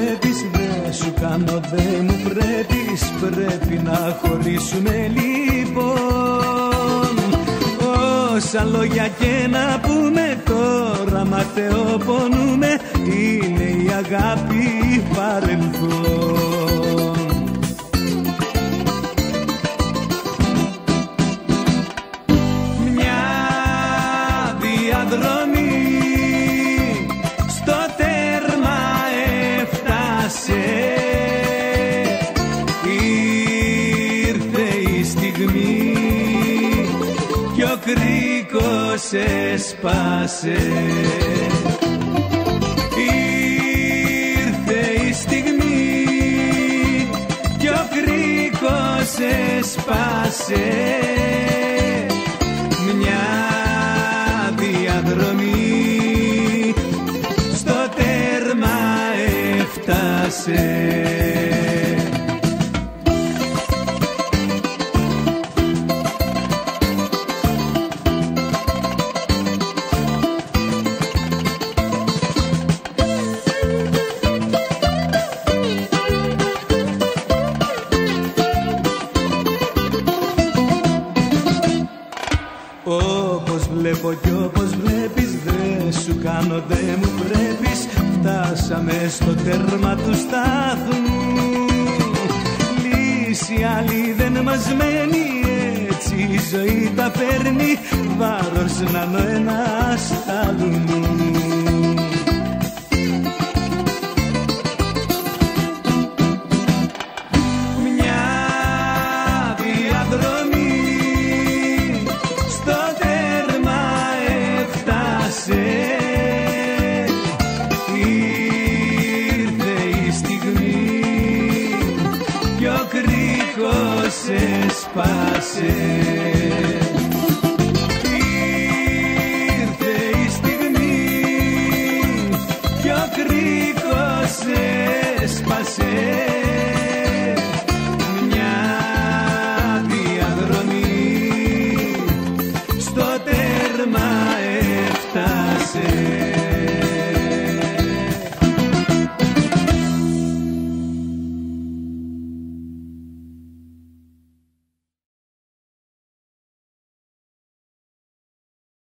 βλέπεις δεν σου κάνω δεν μου πρέπει Πρέπει να χωρίσουμε λοιπόν. Όσα λόγια και να πούμε τώρα μα πονούμε. Είναι η αγάπη παρελθόν. Κρίκος έσπασε. Ήρθε η στιγμή κι ο κρίκος έσπασε. Μια διαδρομή στο τέρμα έφτασε βλέπω κι όπως βλέπεις Δε σου κάνω δε μου πρέπεις. Φτάσαμε στο τέρμα του στάθμου Λύση άλλη δεν μας μένει Έτσι η ζωή τα παίρνει Βάρος να νο ένα στάλμου Ήρθε η στιγμή και ο Κρήκο έσπασε. Μια διαδρομή στο τέρμα έφτασε.